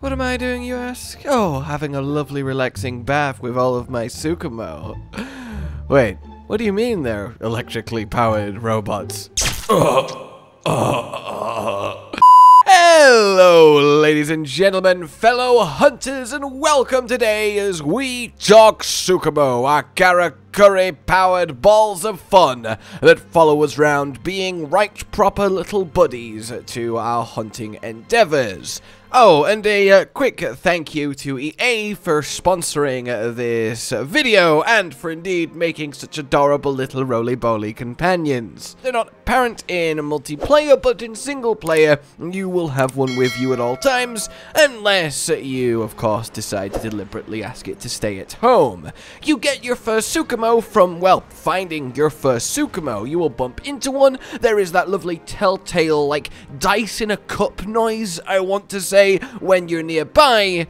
What am I doing, you ask? Oh, having a lovely relaxing bath with all of my Tsukumo. Wait, what do you mean they're electrically powered robots? Hello, ladies and gentlemen, fellow hunters, and welcome today as we talk Tsukumo, our Karakuri powered balls of fun that follow us round being right proper little buddies to our hunting endeavors. Oh, and a uh, quick thank you to EA for sponsoring uh, this uh, video and for indeed making such adorable little roly-poly companions. They're not apparent in multiplayer, but in single player, you will have one with you at all times, unless you, of course, decide to deliberately ask it to stay at home. You get your first Tsukumo from, well, finding your first Tsukumo. You will bump into one, there is that lovely telltale, like, dice in a cup noise, I want to say, when you're nearby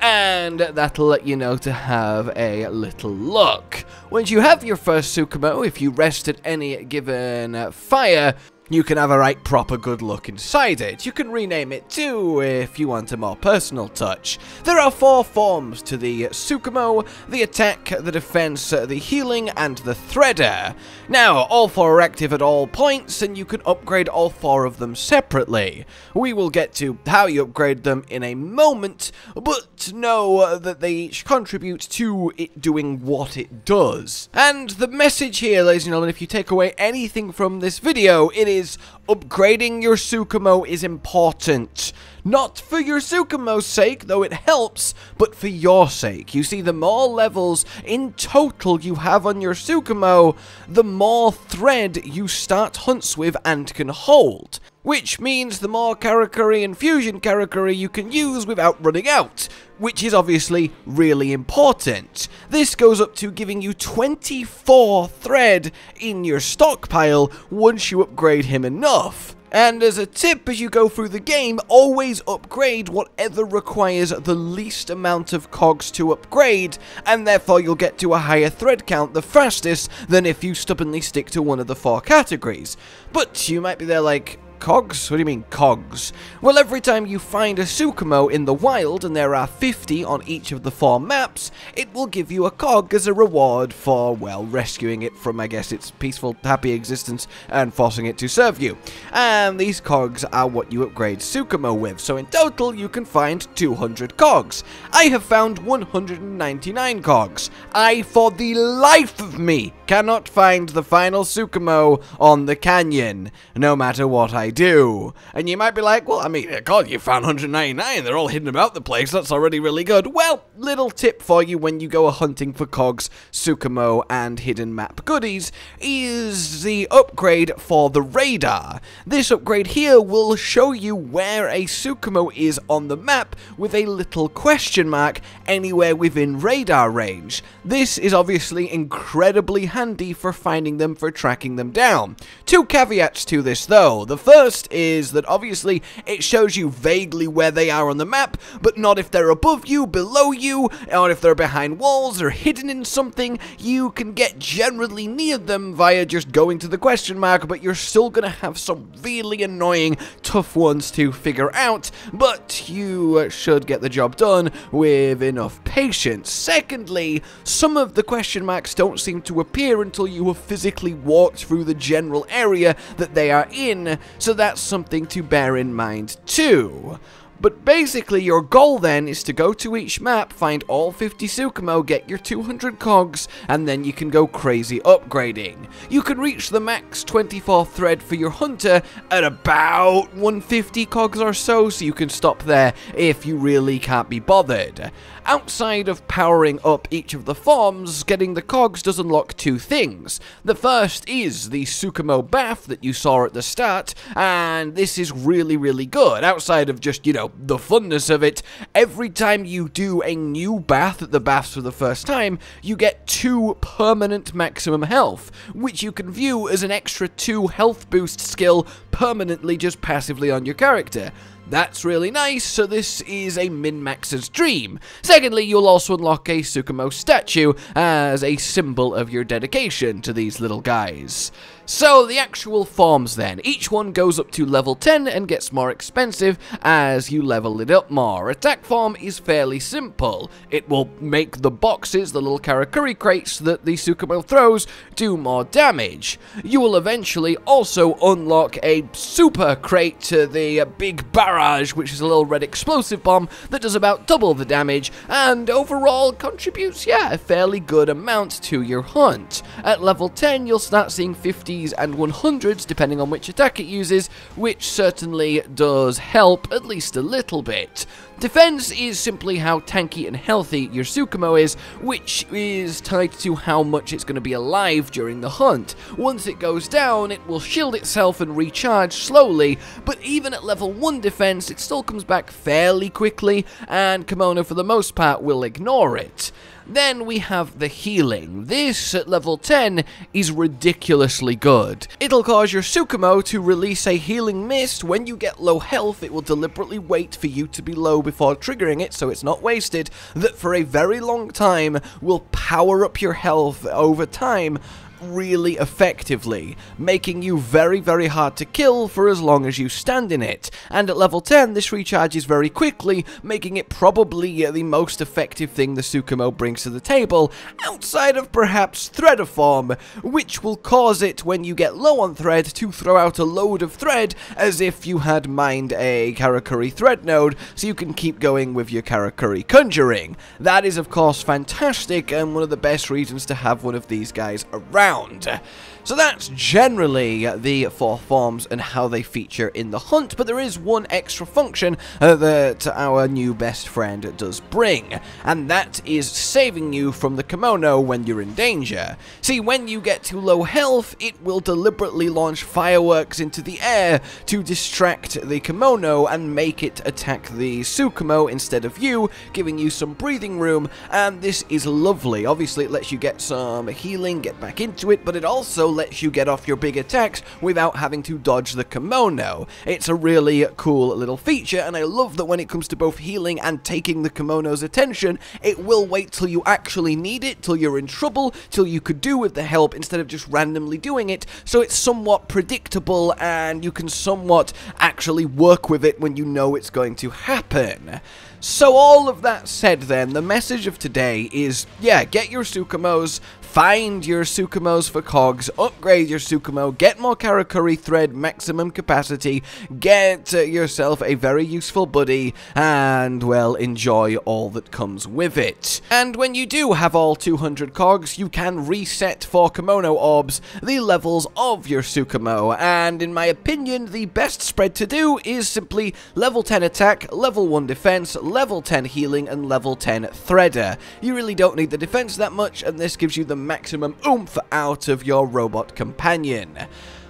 and that'll let you know to have a little look. Once you have your first Tsukumo, if you rest at any given fire, you can have a right proper good look inside it. You can rename it too if you want a more personal touch. There are four forms to the Tsukumo, the attack, the defense, the healing, and the threader. Now, all four are active at all points, and you can upgrade all four of them separately. We will get to how you upgrade them in a moment, but know that they each contribute to it doing what it does. And the message here, ladies and gentlemen, if you take away anything from this video, it is is upgrading your Tsukumo is important. Not for your Tsukumo's sake, though it helps, but for your sake. You see, the more levels in total you have on your Tsukumo, the more thread you start hunts with and can hold. Which means the more Karakuri and Fusion Karakuri you can use without running out, which is obviously really important. This goes up to giving you 24 thread in your stockpile once you upgrade him enough. And as a tip as you go through the game, always upgrade whatever requires the least amount of cogs to upgrade, and therefore you'll get to a higher thread count the fastest than if you stubbornly stick to one of the four categories. But you might be there like, Cogs? What do you mean, cogs? Well, every time you find a Tsukumo in the wild, and there are 50 on each of the four maps, it will give you a cog as a reward for, well, rescuing it from, I guess, its peaceful, happy existence and forcing it to serve you. And these cogs are what you upgrade Tsukumo with, so in total you can find 200 cogs. I have found 199 cogs. I, for the life of me, cannot find the final Tsukumo on the canyon, no matter what I do. And you might be like, well, I mean, God, you found 199, they're all hidden about the place, that's already really good. Well, little tip for you when you go hunting for cogs, Tsukumo, and hidden map goodies is the upgrade for the radar. This upgrade here will show you where a Tsukumo is on the map with a little question mark anywhere within radar range. This is obviously incredibly handy for finding them, for tracking them down. Two caveats to this though. The first is that obviously it shows you vaguely where they are on the map, but not if they're above you, below you, or if they're behind walls or hidden in something. You can get generally near them via just going to the question mark, but you're still gonna have some really annoying, tough ones to figure out, but you should get the job done with enough patience. Secondly, some of the question marks don't seem to appear until you have physically walked through the general area that they are in, so that's something to bear in mind too. But basically, your goal then is to go to each map, find all 50 Tsukumo, get your 200 cogs, and then you can go crazy upgrading. You can reach the max 24 thread for your hunter at about 150 cogs or so, so you can stop there if you really can't be bothered. Outside of powering up each of the forms, getting the cogs does unlock two things. The first is the Tsukumo bath that you saw at the start, and this is really, really good. Outside of just, you know, the funness of it, every time you do a new bath at the baths for the first time, you get two permanent maximum health, which you can view as an extra two health boost skill permanently just passively on your character. That's really nice, so this is a min-maxer's dream. Secondly, you'll also unlock a Tsukumo statue as a symbol of your dedication to these little guys. So, the actual farms then. Each one goes up to level 10 and gets more expensive as you level it up more. Attack farm is fairly simple. It will make the boxes, the little Karakuri crates that the Tsukumo throws, do more damage. You will eventually also unlock a super crate to the uh, big barrage, which is a little red explosive bomb that does about double the damage and overall contributes, yeah, a fairly good amount to your hunt. At level 10, you'll start seeing 50s and 100s depending on which attack it uses, which certainly does help at least a little bit. Defense is simply how tanky and healthy your Tsukumo is, which is tied to how much it's going to be alive during the hunt. Once it goes down, it will shield itself and recharge slowly, but even at level 1 defense, it still comes back fairly quickly, and Kemono for the most part will ignore it. Then we have the healing. This, at level 10, is ridiculously good. It'll cause your Tsukumo to release a healing mist. When you get low health, it will deliberately wait for you to be low before triggering it, so it's not wasted, that for a very long time will power up your health over time really effectively, making you very, very hard to kill for as long as you stand in it. And at level 10, this recharges very quickly, making it probably uh, the most effective thing the Tsukumo brings to the table, outside of perhaps Threader form, which will cause it, when you get low on thread, to throw out a load of thread as if you had mined a Karakuri thread node, so you can keep going with your Karakuri conjuring. That is, of course, fantastic and one of the best reasons to have one of these guys around around. So that's generally the four forms and how they feature in the hunt, but there is one extra function uh, that our new best friend does bring, and that is saving you from the Kemono when you're in danger. See, when you get to low health, it will deliberately launch fireworks into the air to distract the Kemono and make it attack the Tsukumo instead of you, giving you some breathing room, and this is lovely. Obviously, it lets you get some healing, get back into it, but it also lets you get off your big attacks without having to dodge the Kemono. It's a really cool little feature, and I love that when it comes to both healing and taking the Kemono's attention, it will wait till you actually need it, till you're in trouble, till you could do with the help instead of just randomly doing it, so it's somewhat predictable and you can somewhat actually work with it when you know it's going to happen. So all of that said then, the message of today is, yeah, get your Tsukumos, find your Tsukumos for cogs, upgrade your Tsukumo, get more Karakuri thread maximum capacity, get yourself a very useful buddy, and, well, enjoy all that comes with it. And when you do have all 200 cogs, you can reset for Kemono Orbs the levels of your Sukumo, and in my opinion, the best spread to do is simply level 10 attack, level 1 defense, level 10 healing, and level 10 threader. You really don't need the defense that much, and this gives you the maximum oomph out of your robot companion.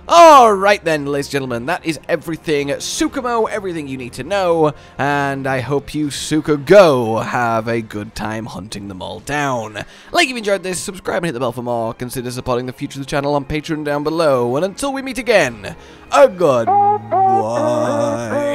Alright then, ladies and gentlemen, that is everything Tsukumo, everything you need to know, and I hope you Sukugo have a good time hunting them all down. Like if you enjoyed this, subscribe and hit the bell for more, consider supporting the future of the channel on Patreon down below, and until we meet again, a